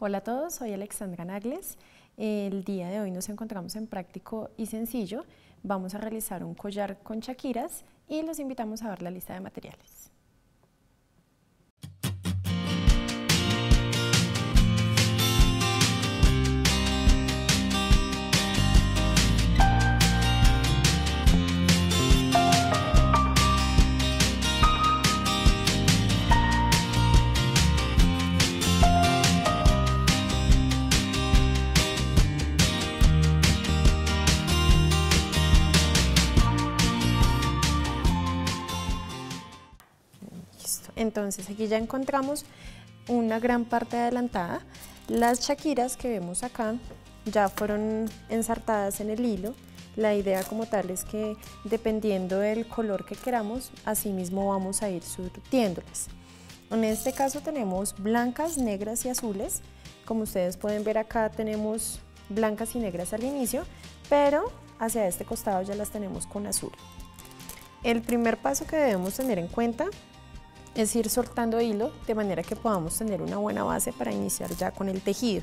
Hola a todos, soy Alexandra Nagles. El día de hoy nos encontramos en práctico y sencillo. Vamos a realizar un collar con chaquiras y los invitamos a ver la lista de materiales. Entonces aquí ya encontramos una gran parte adelantada. Las chaquiras que vemos acá ya fueron ensartadas en el hilo. La idea como tal es que dependiendo del color que queramos, así mismo vamos a ir surtiéndolas. En este caso tenemos blancas, negras y azules. Como ustedes pueden ver acá tenemos blancas y negras al inicio, pero hacia este costado ya las tenemos con azul. El primer paso que debemos tener en cuenta es ir soltando hilo de manera que podamos tener una buena base para iniciar ya con el tejido.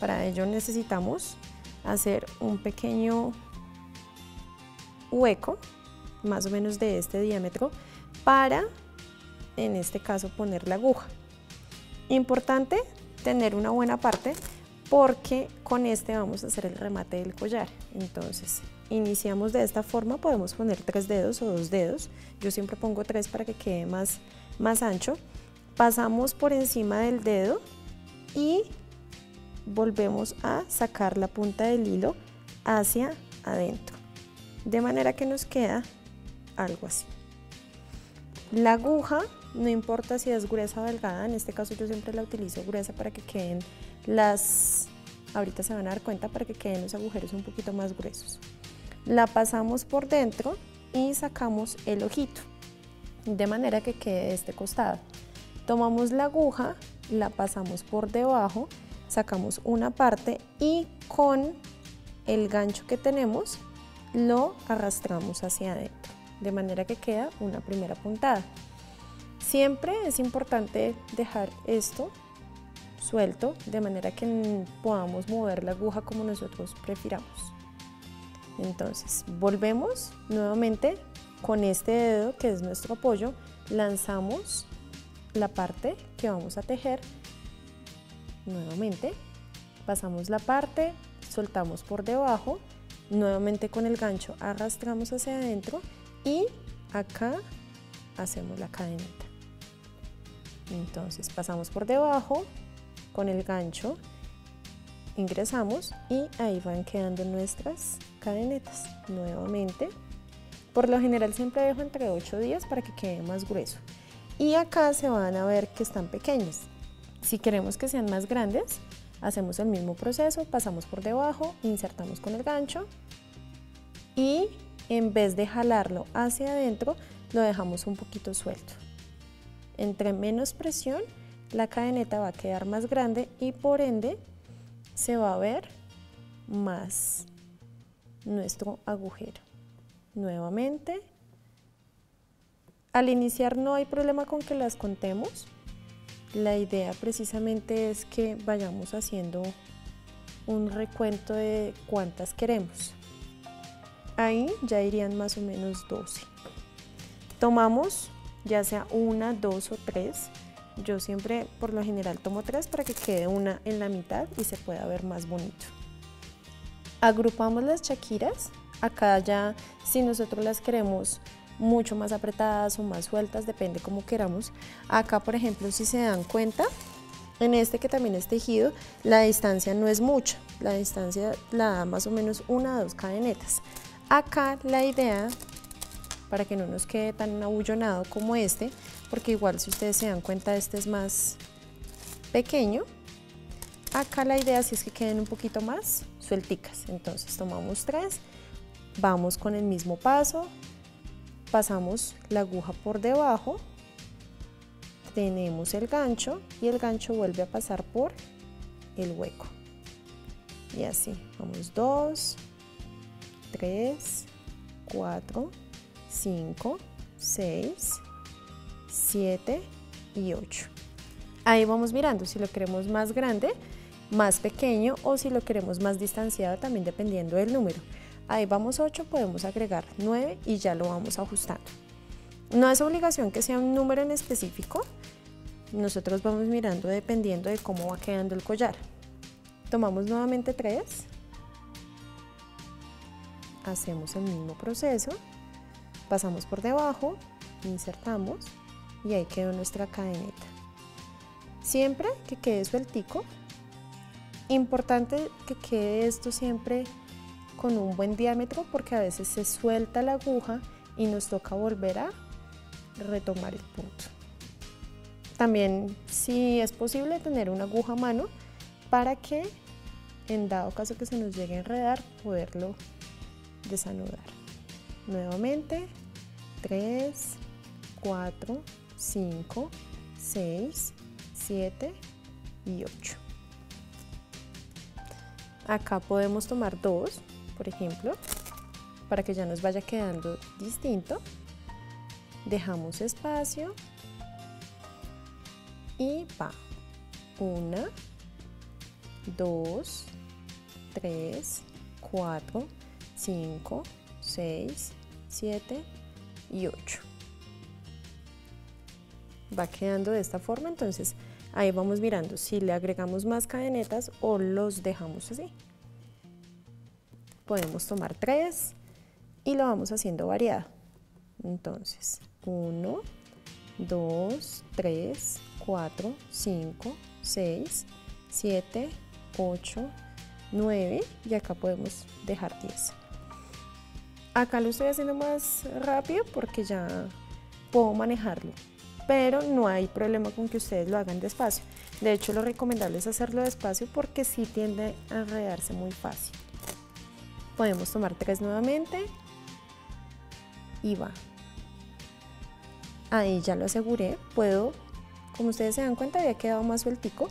Para ello necesitamos hacer un pequeño hueco, más o menos de este diámetro, para, en este caso, poner la aguja. Importante tener una buena parte porque con este vamos a hacer el remate del collar. Entonces, iniciamos de esta forma, podemos poner tres dedos o dos dedos. Yo siempre pongo tres para que quede más más ancho, pasamos por encima del dedo y volvemos a sacar la punta del hilo hacia adentro, de manera que nos queda algo así. La aguja, no importa si es gruesa o delgada, en este caso yo siempre la utilizo gruesa para que queden las, ahorita se van a dar cuenta, para que queden los agujeros un poquito más gruesos. La pasamos por dentro y sacamos el ojito de manera que quede este costado. Tomamos la aguja, la pasamos por debajo, sacamos una parte y con el gancho que tenemos lo arrastramos hacia adentro, de manera que queda una primera puntada. Siempre es importante dejar esto suelto, de manera que podamos mover la aguja como nosotros prefiramos. Entonces, volvemos nuevamente con este dedo, que es nuestro apoyo, lanzamos la parte que vamos a tejer. Nuevamente, pasamos la parte, soltamos por debajo, nuevamente con el gancho arrastramos hacia adentro y acá hacemos la cadenita. Entonces pasamos por debajo, con el gancho ingresamos y ahí van quedando nuestras cadenetas. Nuevamente por lo general siempre dejo entre 8 días para que quede más grueso. Y acá se van a ver que están pequeños. Si queremos que sean más grandes, hacemos el mismo proceso, pasamos por debajo, insertamos con el gancho y en vez de jalarlo hacia adentro, lo dejamos un poquito suelto. Entre menos presión, la cadeneta va a quedar más grande y por ende se va a ver más nuestro agujero nuevamente. Al iniciar no hay problema con que las contemos. La idea precisamente es que vayamos haciendo un recuento de cuántas queremos. Ahí ya irían más o menos 12. Tomamos ya sea una, dos o tres. Yo siempre por lo general tomo tres para que quede una en la mitad y se pueda ver más bonito. Agrupamos las chaquiras Acá ya si nosotros las queremos mucho más apretadas o más sueltas, depende como queramos. Acá, por ejemplo, si se dan cuenta, en este que también es tejido, la distancia no es mucha, la distancia la da más o menos una o dos cadenetas. Acá la idea, para que no nos quede tan abullonado como este, porque igual si ustedes se dan cuenta este es más pequeño, acá la idea si es que queden un poquito más suelticas, entonces tomamos tres, Vamos con el mismo paso, pasamos la aguja por debajo, tenemos el gancho y el gancho vuelve a pasar por el hueco. Y así, vamos 2, 3, 4, 5, 6, 7 y 8. Ahí vamos mirando, si lo queremos más grande, más pequeño o si lo queremos más distanciado también dependiendo del número. Ahí vamos 8, podemos agregar 9 y ya lo vamos ajustando. No es obligación que sea un número en específico, nosotros vamos mirando dependiendo de cómo va quedando el collar. Tomamos nuevamente 3, hacemos el mismo proceso, pasamos por debajo, insertamos y ahí quedó nuestra cadeneta. Siempre que quede sueltico, importante que quede esto siempre con un buen diámetro porque a veces se suelta la aguja y nos toca volver a retomar el punto. También si es posible tener una aguja a mano para que en dado caso que se nos llegue a enredar poderlo desanudar. Nuevamente 3, 4, 5, 6, 7 y 8. Acá podemos tomar dos, por ejemplo, para que ya nos vaya quedando distinto. Dejamos espacio y va. Una, dos, tres, cuatro, cinco, seis, siete y ocho. Va quedando de esta forma, entonces ahí vamos mirando si le agregamos más cadenetas o los dejamos así. Podemos tomar tres y lo vamos haciendo variado. Entonces, uno, dos, tres, 4, 5, 6, 7, 8, 9 y acá podemos dejar 10. Acá lo estoy haciendo más rápido porque ya puedo manejarlo, pero no hay problema con que ustedes lo hagan despacio. De hecho, lo recomendable es hacerlo despacio porque sí tiende a enredarse muy fácil. Podemos tomar 3 nuevamente y va. Ahí ya lo aseguré, puedo como ustedes se dan cuenta había quedado más sueltico.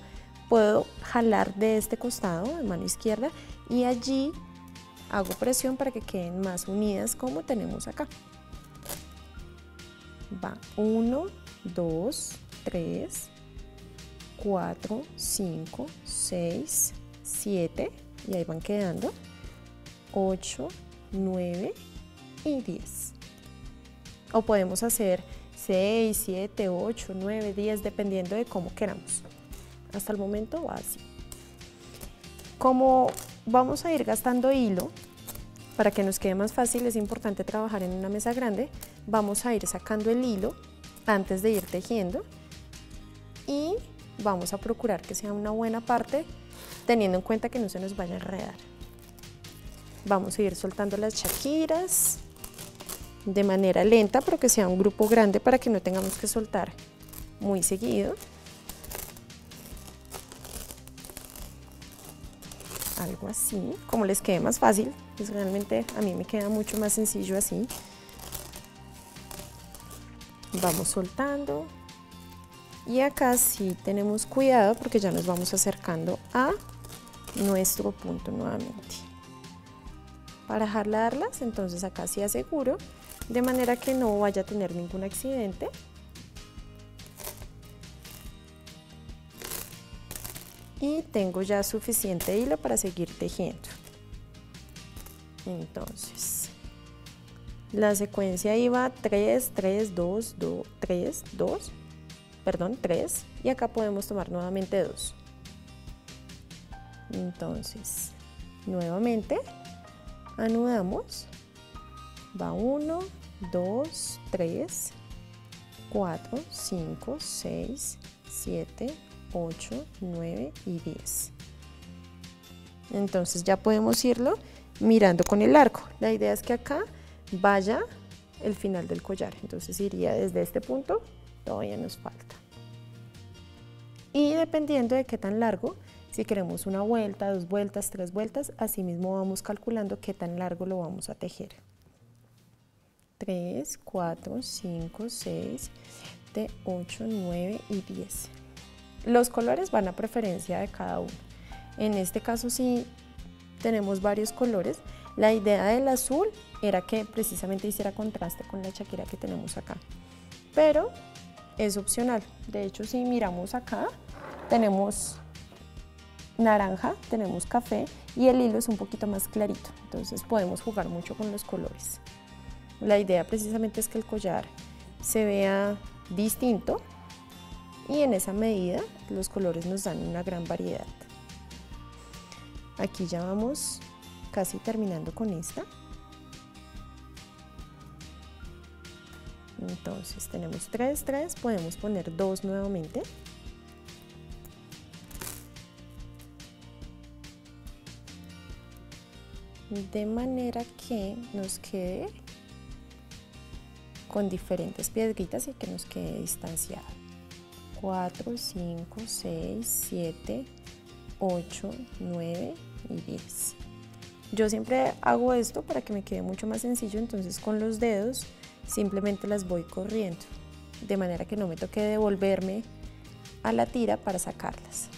Puedo jalar de este costado, de mano izquierda, y allí hago presión para que queden más unidas como tenemos acá. Va 1, 2, 3, 4, 5, 6, 7 y ahí van quedando 8, 9 y 10. O podemos hacer 6, 7, 8, 9, 10, dependiendo de cómo queramos. Hasta el momento va así. Como vamos a ir gastando hilo, para que nos quede más fácil es importante trabajar en una mesa grande, vamos a ir sacando el hilo antes de ir tejiendo y vamos a procurar que sea una buena parte teniendo en cuenta que no se nos vaya a enredar. Vamos a ir soltando las chaquiras, de manera lenta, pero que sea un grupo grande para que no tengamos que soltar muy seguido. Algo así, como les quede más fácil, pues realmente a mí me queda mucho más sencillo así. Vamos soltando y acá sí tenemos cuidado porque ya nos vamos acercando a nuestro punto nuevamente. Para jalarlas, entonces acá sí aseguro de manera que no vaya a tener ningún accidente. Y tengo ya suficiente hilo para seguir tejiendo. Entonces, la secuencia iba 3, 3, 2, 2, 3, 2, perdón, 3 y acá podemos tomar nuevamente 2. Entonces, nuevamente anudamos va 1, 2, 3, 4, 5, 6, 7, 8, 9 y 10. Entonces ya podemos irlo mirando con el arco. La idea es que acá vaya el final del collar. Entonces iría desde este punto, todavía nos falta. Y dependiendo de qué tan largo, si queremos una vuelta, dos vueltas, tres vueltas, así mismo vamos calculando qué tan largo lo vamos a tejer. 3, 4, 5, 6, 7, 8, 9 y 10. Los colores van a preferencia de cada uno. En este caso sí tenemos varios colores. La idea del azul era que precisamente hiciera contraste con la chaquera que tenemos acá. Pero es opcional. De hecho, si miramos acá, tenemos naranja, tenemos café y el hilo es un poquito más clarito, entonces podemos jugar mucho con los colores. La idea precisamente es que el collar se vea distinto y en esa medida los colores nos dan una gran variedad. Aquí ya vamos casi terminando con esta. Entonces tenemos 3, 3, podemos poner 2 nuevamente. De manera que nos quede con diferentes piedritas y que nos quede distanciado. 4, 5, 6, 7, 8, 9 y 10. Yo siempre hago esto para que me quede mucho más sencillo, entonces con los dedos simplemente las voy corriendo, de manera que no me toque devolverme a la tira para sacarlas.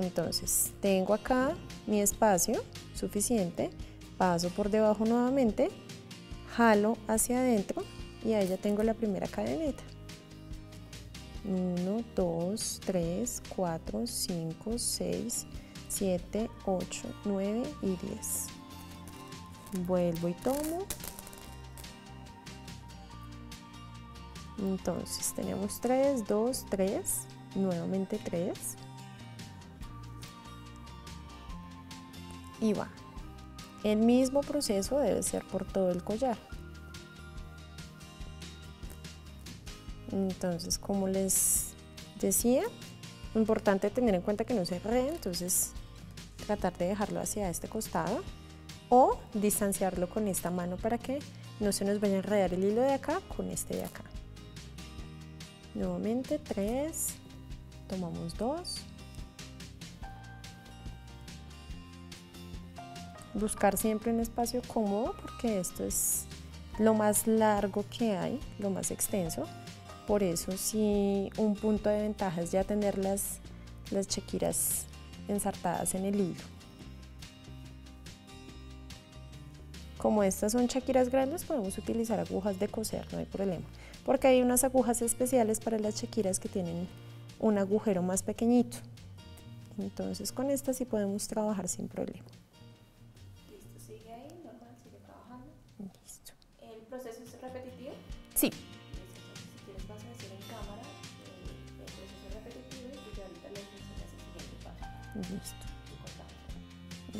Entonces tengo acá mi espacio suficiente, paso por debajo nuevamente, jalo hacia adentro y ahí ya tengo la primera cadeneta. 1, 2, 3, 4, 5, 6, 7, 8, 9 y 10. Vuelvo y tomo. Entonces tenemos 3, 2, 3, nuevamente 3. Y va. El mismo proceso debe ser por todo el collar. Entonces, como les decía, importante tener en cuenta que no se re, entonces tratar de dejarlo hacia este costado o distanciarlo con esta mano para que no se nos vaya a enredar el hilo de acá con este de acá. Nuevamente 3, tomamos 2. Buscar siempre un espacio cómodo porque esto es lo más largo que hay, lo más extenso. Por eso sí, un punto de ventaja es ya tener las, las chequiras ensartadas en el hilo. Como estas son chequiras grandes, podemos utilizar agujas de coser, no hay problema. Porque hay unas agujas especiales para las chequiras que tienen un agujero más pequeñito. Entonces con estas sí podemos trabajar sin problema. ¿El proceso es repetitivo? Sí, Listo.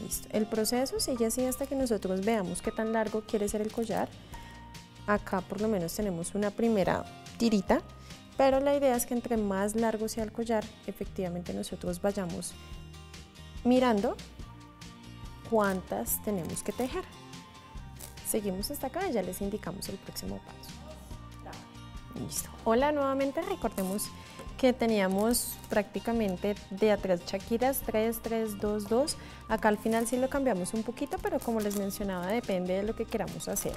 Listo. El proceso sigue así hasta que nosotros veamos qué tan largo quiere ser el collar. Acá por lo menos tenemos una primera tirita, pero la idea es que entre más largo sea el collar, efectivamente nosotros vayamos mirando cuántas tenemos que tejer. Seguimos hasta acá y ya les indicamos el próximo paso. Listo. Hola nuevamente, recordemos que teníamos prácticamente de a tres chaquiras, 3, 3, 2, 2. Acá al final sí lo cambiamos un poquito, pero como les mencionaba, depende de lo que queramos hacer.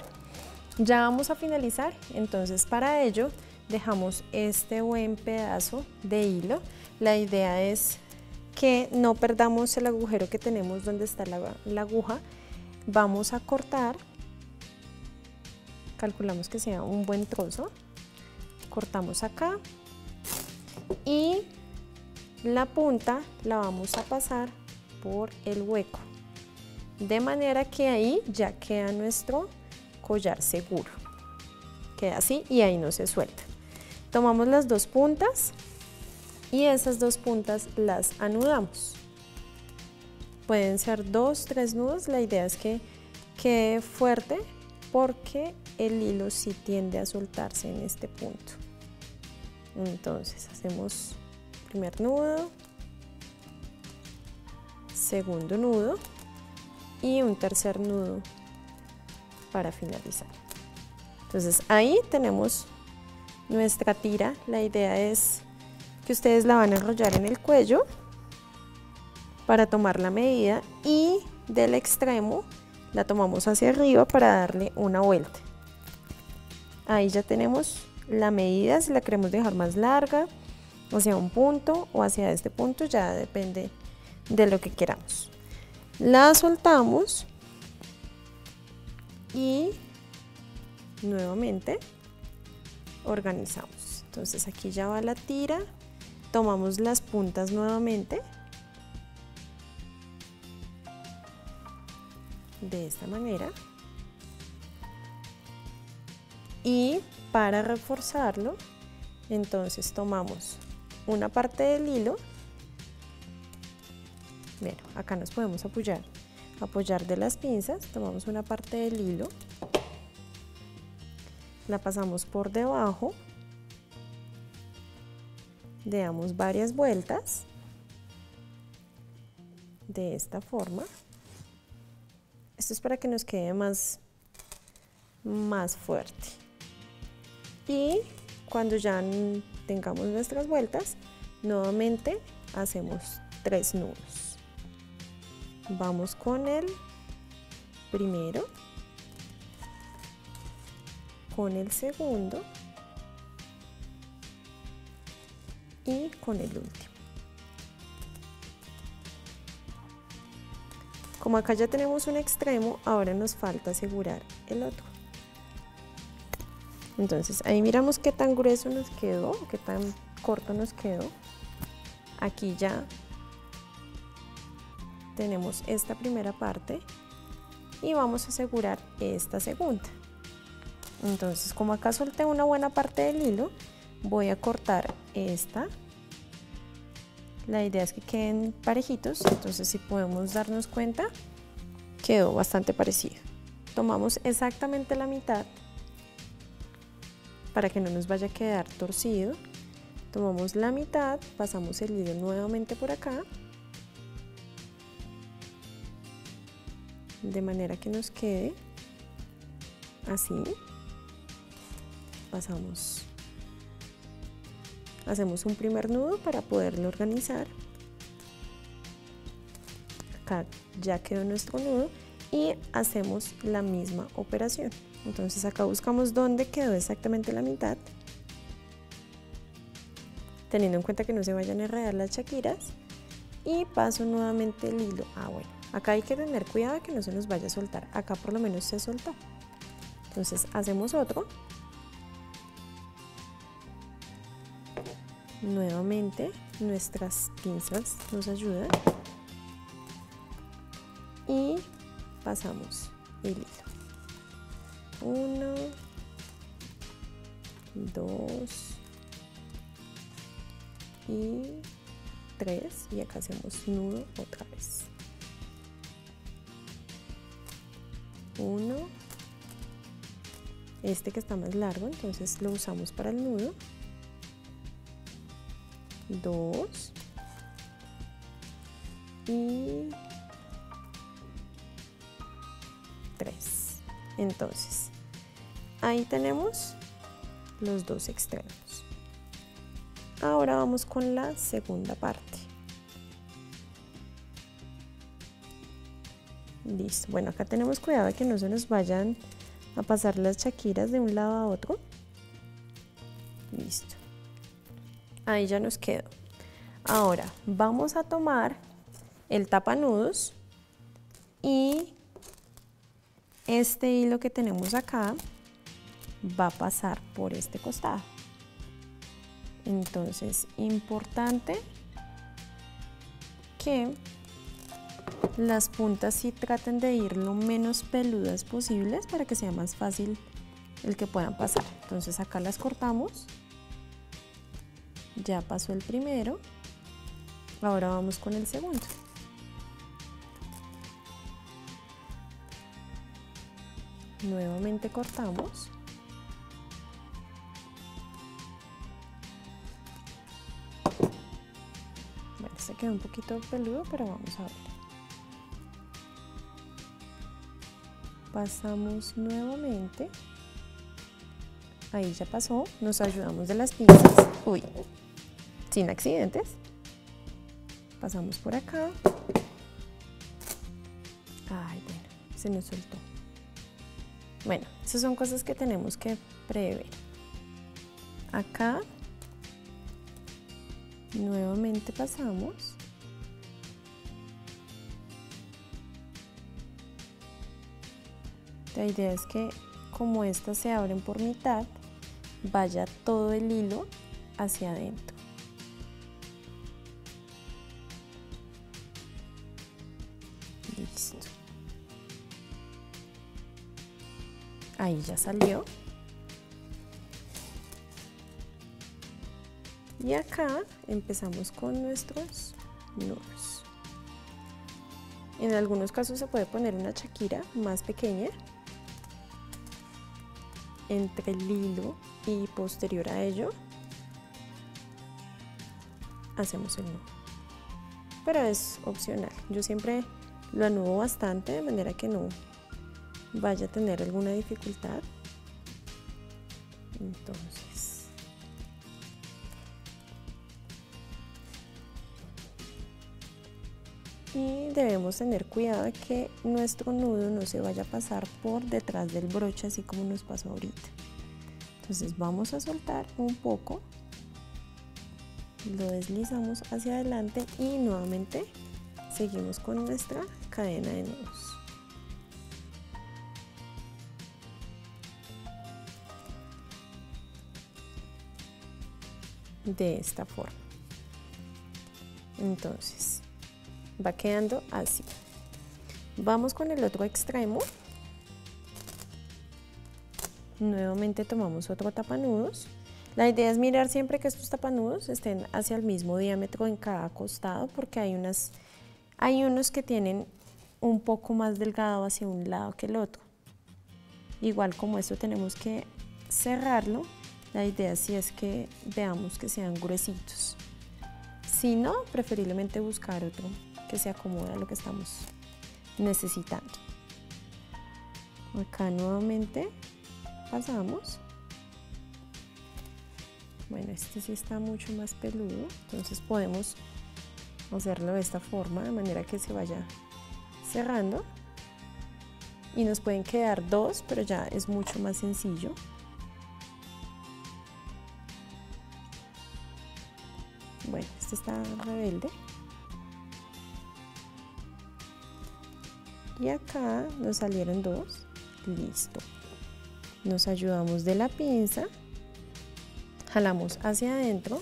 Ya vamos a finalizar, entonces para ello dejamos este buen pedazo de hilo. La idea es que no perdamos el agujero que tenemos donde está la, la aguja. Vamos a cortar, calculamos que sea un buen trozo, cortamos acá, y la punta la vamos a pasar por el hueco de manera que ahí ya queda nuestro collar seguro. Queda así y ahí no se suelta. Tomamos las dos puntas y esas dos puntas las anudamos. Pueden ser dos, tres nudos. La idea es que quede fuerte porque el hilo sí tiende a soltarse en este punto entonces hacemos primer nudo, segundo nudo y un tercer nudo para finalizar. Entonces ahí tenemos nuestra tira. La idea es que ustedes la van a enrollar en el cuello para tomar la medida y del extremo la tomamos hacia arriba para darle una vuelta. Ahí ya tenemos la medida, si la queremos dejar más larga, hacia un punto o hacia este punto, ya depende de lo que queramos. La soltamos y nuevamente organizamos. Entonces aquí ya va la tira, tomamos las puntas nuevamente de esta manera. Y para reforzarlo, entonces tomamos una parte del hilo. Bueno, acá nos podemos apoyar, apoyar de las pinzas, tomamos una parte del hilo, la pasamos por debajo, le damos varias vueltas de esta forma. Esto es para que nos quede más, más fuerte. Y cuando ya tengamos nuestras vueltas, nuevamente hacemos tres nudos. Vamos con el primero, con el segundo y con el último. Como acá ya tenemos un extremo, ahora nos falta asegurar el otro. Entonces ahí miramos qué tan grueso nos quedó, qué tan corto nos quedó. Aquí ya tenemos esta primera parte y vamos a asegurar esta segunda. Entonces como acá solté una buena parte del hilo, voy a cortar esta. La idea es que queden parejitos, entonces si podemos darnos cuenta, quedó bastante parecido. Tomamos exactamente la mitad para que no nos vaya a quedar torcido. Tomamos la mitad, pasamos el hilo nuevamente por acá. De manera que nos quede así. Pasamos. Hacemos un primer nudo para poderlo organizar. Acá ya quedó nuestro nudo y hacemos la misma operación. Entonces acá buscamos dónde quedó exactamente la mitad, teniendo en cuenta que no se vayan a enredar las chaquiras y paso nuevamente el hilo. Ah, bueno, acá hay que tener cuidado que no se nos vaya a soltar. Acá por lo menos se soltó. Entonces hacemos otro. Nuevamente nuestras pinzas nos ayudan y pasamos el hilo. Uno, dos y tres y acá hacemos nudo otra vez. Uno, este que está más largo, entonces lo usamos para el nudo. Dos y tres. Entonces, Ahí tenemos los dos extremos. Ahora vamos con la segunda parte. Listo. Bueno, acá tenemos cuidado de que no se nos vayan a pasar las chaquiras de un lado a otro. Listo. Ahí ya nos quedó. Ahora vamos a tomar el tapanudos y este hilo que tenemos acá va a pasar por este costado. Entonces, importante que las puntas sí traten de ir lo menos peludas posibles para que sea más fácil el que puedan pasar. Entonces acá las cortamos. Ya pasó el primero. Ahora vamos con el segundo. Nuevamente cortamos. Se quedó un poquito peludo, pero vamos a ver. Pasamos nuevamente. Ahí ya pasó. Nos ayudamos de las pinzas. Uy, sin accidentes. Pasamos por acá. Ay, bueno, se nos soltó. Bueno, esas son cosas que tenemos que prever. Acá Nuevamente pasamos. La idea es que como estas se abren por mitad, vaya todo el hilo hacia adentro. Listo. Ahí ya salió. Y acá empezamos con nuestros nudos. En algunos casos se puede poner una chaquira más pequeña entre el hilo y posterior a ello hacemos el nudo. Pero es opcional. Yo siempre lo anudo bastante de manera que no vaya a tener alguna dificultad. Entonces, y debemos tener cuidado de que nuestro nudo no se vaya a pasar por detrás del broche así como nos pasó ahorita. Entonces vamos a soltar un poco, lo deslizamos hacia adelante y nuevamente seguimos con nuestra cadena de nudos. De esta forma. Entonces, va quedando así. Vamos con el otro extremo. Nuevamente tomamos otro tapanudos. La idea es mirar siempre que estos tapanudos estén hacia el mismo diámetro en cada costado porque hay, unas, hay unos que tienen un poco más delgado hacia un lado que el otro. Igual como esto tenemos que cerrarlo, la idea sí es que veamos que sean gruesitos. Si no, preferiblemente buscar otro que se acomode a lo que estamos necesitando. Acá nuevamente pasamos. Bueno, este sí está mucho más peludo, entonces podemos hacerlo de esta forma, de manera que se vaya cerrando. Y nos pueden quedar dos, pero ya es mucho más sencillo. Bueno, este está rebelde. Y acá nos salieron dos. Listo. Nos ayudamos de la pinza. Jalamos hacia adentro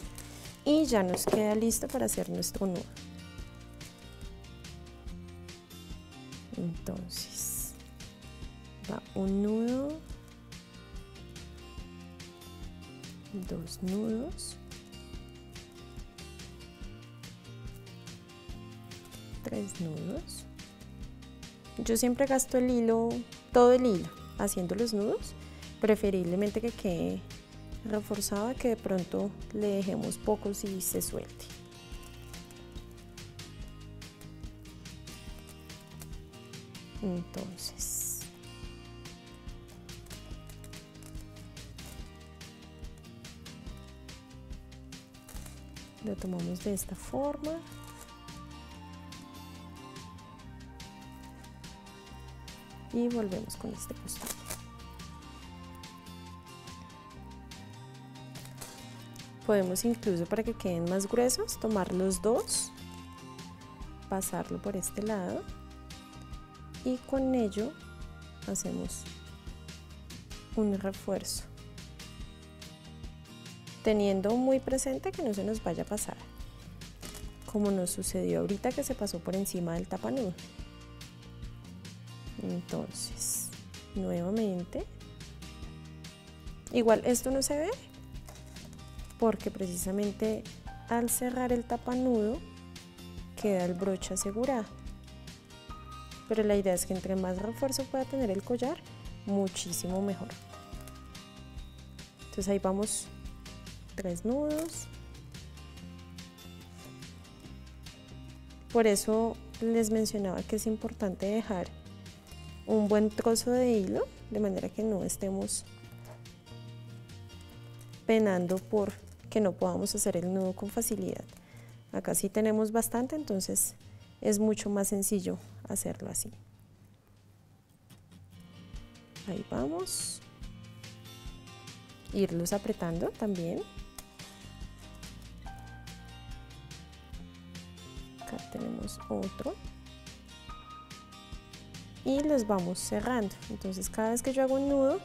y ya nos queda listo para hacer nuestro nudo. Entonces, va un nudo, dos nudos, tres nudos. Yo siempre gasto el hilo, todo el hilo, haciendo los nudos, preferiblemente que quede reforzado, que de pronto le dejemos pocos y se suelte. Entonces, lo tomamos de esta forma. Y volvemos con este costado. Podemos incluso para que queden más gruesos, tomar los dos, pasarlo por este lado y con ello hacemos un refuerzo teniendo muy presente que no se nos vaya a pasar como nos sucedió ahorita que se pasó por encima del tapanudo entonces nuevamente igual esto no se ve porque precisamente al cerrar el tapanudo queda el broche asegurado pero la idea es que entre más refuerzo pueda tener el collar, muchísimo mejor. Entonces ahí vamos tres nudos. Por eso les mencionaba que es importante dejar un buen trozo de hilo, de manera que no estemos penando por que no podamos hacer el nudo con facilidad. Acá sí tenemos bastante, entonces es mucho más sencillo hacerlo así. Ahí vamos. Irlos apretando también. Acá tenemos otro. Y los vamos cerrando. Entonces cada vez que yo hago un nudo,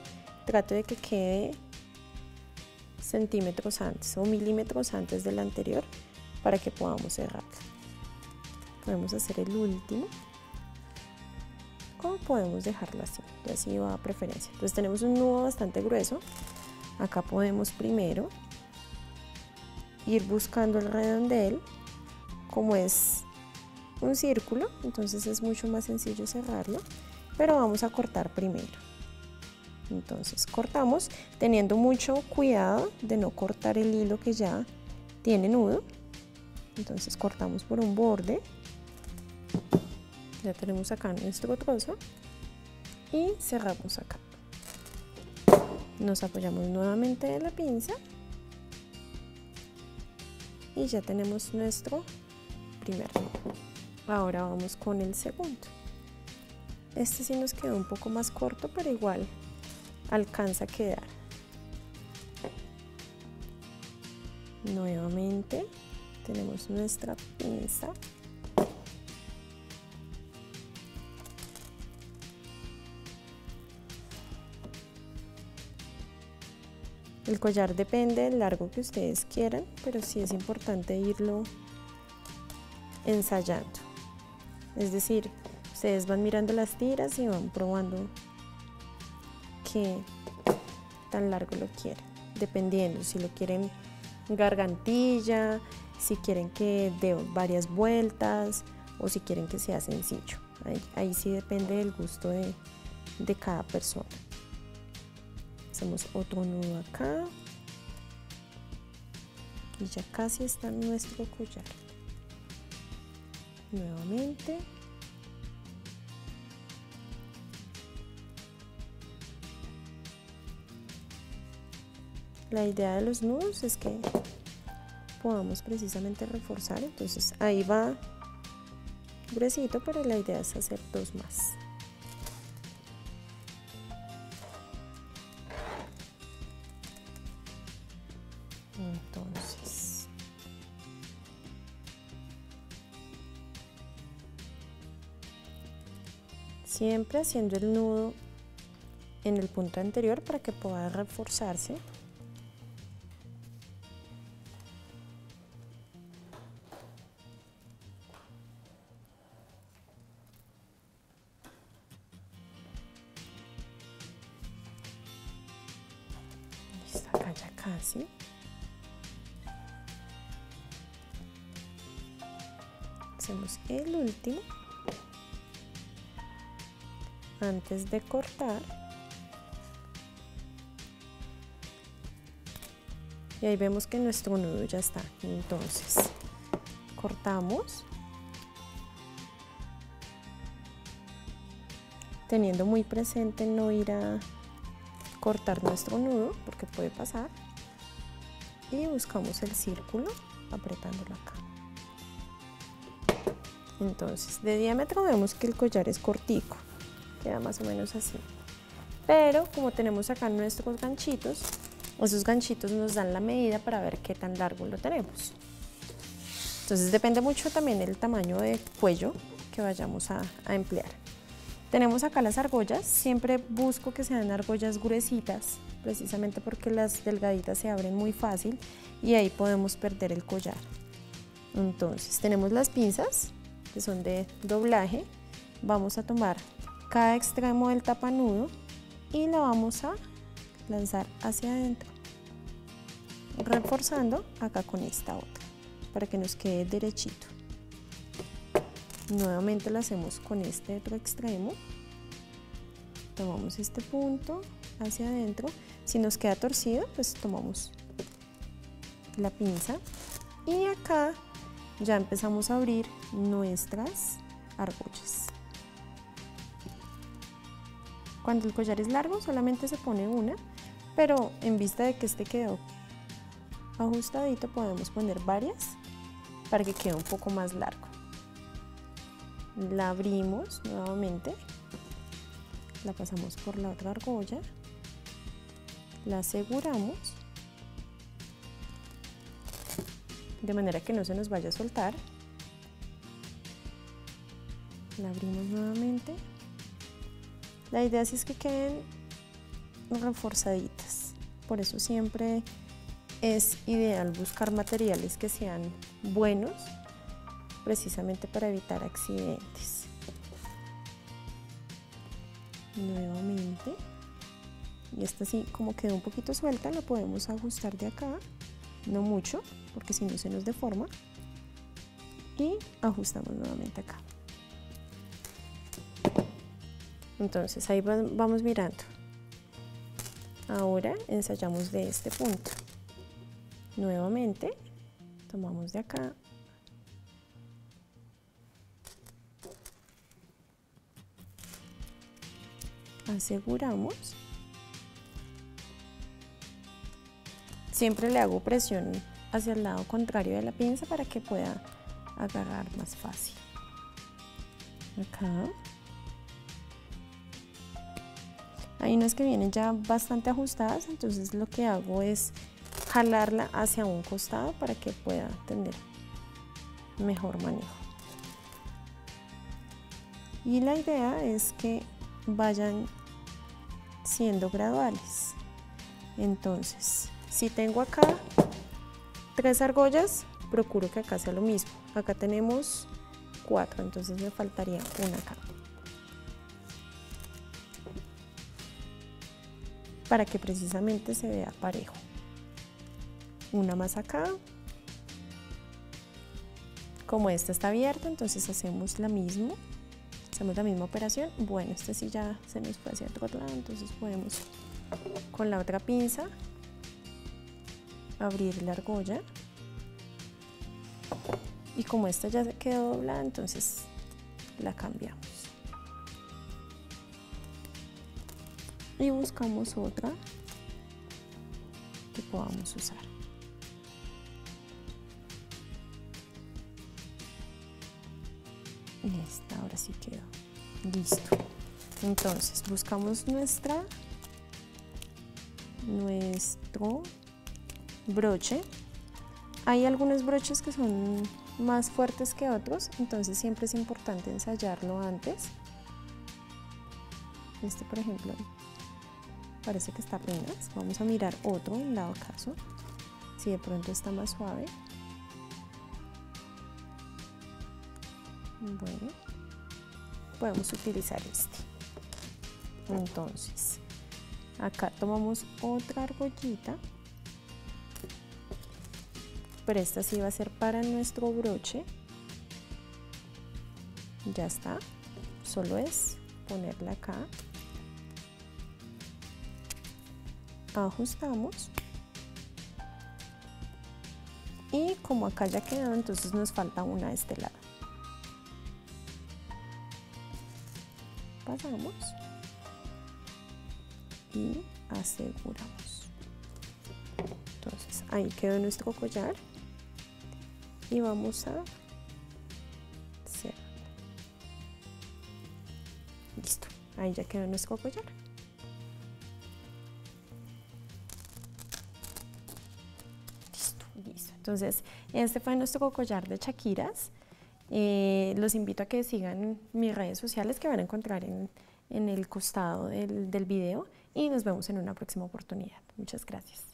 trato de que quede centímetros antes o milímetros antes del anterior para que podamos cerrar. Podemos hacer el último o podemos dejarlo así, y así va a preferencia. Entonces tenemos un nudo bastante grueso. Acá podemos primero ir buscando el redondel, como es un círculo, entonces es mucho más sencillo cerrarlo, pero vamos a cortar primero. Entonces cortamos teniendo mucho cuidado de no cortar el hilo que ya tiene nudo. Entonces cortamos por un borde. Ya tenemos acá nuestro trozo y cerramos acá. Nos apoyamos nuevamente de la pinza y ya tenemos nuestro primer. Ahora vamos con el segundo. Este sí nos quedó un poco más corto, pero igual alcanza a quedar. Nuevamente tenemos nuestra pinza. El collar depende del largo que ustedes quieran, pero sí es importante irlo ensayando. Es decir, ustedes van mirando las tiras y van probando qué tan largo lo quieren, dependiendo si lo quieren gargantilla, si quieren que dé varias vueltas o si quieren que sea sencillo. Ahí, sí depende del gusto de, de cada persona. Hacemos otro nudo acá y ya casi está nuestro collar. Nuevamente. La idea de los nudos es que podamos precisamente reforzar, entonces ahí va gruesito, pero la idea es hacer dos más. Siempre haciendo el nudo en el punto anterior para que pueda reforzarse ya casi. Hacemos el último antes de cortar. Y ahí vemos que nuestro nudo ya está. Entonces, cortamos. Teniendo muy presente no ir a cortar nuestro nudo porque puede pasar y buscamos el círculo apretándolo acá entonces de diámetro vemos que el collar es cortico queda más o menos así. Pero como tenemos acá nuestros ganchitos esos ganchitos nos dan la medida para ver qué tan largo lo tenemos. Entonces depende mucho también el tamaño de cuello que vayamos a, emplear. Tenemos acá las argollas, siempre busco que sean argollas gruesitas, precisamente porque las delgaditas se abren muy fácil y ahí podemos perder el collar. Entonces tenemos las pinzas, que son de doblaje, vamos a tomar cada extremo del tapanudo y la vamos a lanzar hacia adentro, reforzando acá con esta otra, para que nos quede derechito. Nuevamente lo hacemos con este otro extremo. Tomamos este punto hacia adentro. Si nos queda torcido, pues tomamos la pinza. Y acá ya empezamos a abrir nuestras argollas. Cuando el collar es largo solamente se pone una, pero en vista de que este quedó ajustadito podemos poner varias para que quede un poco más largo la abrimos nuevamente, la pasamos por la otra argolla, la aseguramos de manera que no se nos vaya a soltar, la abrimos nuevamente. La idea es que queden reforzaditas, por eso siempre es ideal buscar materiales que sean buenos precisamente para evitar accidentes. nuevamente y esta sí como quedó un poquito suelta la podemos ajustar de acá no mucho porque si no se nos deforma y ajustamos nuevamente acá entonces ahí vamos mirando. Ahora ensayamos de este punto. Nuevamente tomamos de acá. Aseguramos. Siempre le hago presión hacia el lado contrario de la pinza para que pueda agarrar más fácil. Acá hay unas que vienen ya bastante ajustadas entonces lo que hago es jalarla hacia un costado para que pueda tener mejor manejo y la idea es que vayan siendo graduales. Entonces, si tengo acá tres argollas, procuro que acá sea lo mismo. Acá tenemos cuatro, entonces me faltaría una acá. Para que precisamente se vea parejo. Una más acá. Como esta está abierta, entonces hacemos la misma hacemos la misma operación. Bueno, este sí ya se nos fue hacia otro lado, entonces podemos con la otra pinza abrir la argolla. Y como esta ya quedó doblada, entonces la cambiamos. Y buscamos otra que podamos usar. Esta ahora sí quedó. Listo. Entonces buscamos nuestra nuestro broche. Hay algunos broches que son más fuertes que otros, entonces siempre es importante ensayarlo antes. Este, por ejemplo, parece que está apenas. Vamos a mirar otro en dado caso, si de pronto está más suave. Bueno, podemos utilizar este. Entonces, acá tomamos otra argollita, pero esta sí va a ser para nuestro broche. Ya está, solo es ponerla acá. Ajustamos. Y como acá ya quedó, entonces nos falta una de este lado. pasamos y aseguramos entonces ahí quedó nuestro collar y vamos a cerrar listo ahí ya quedó nuestro collar entonces este fue nuestro collar de chaquiras eh, los invito a que sigan mis redes sociales que van a encontrar en, el costado del video y nos vemos en una próxima oportunidad. Muchas gracias.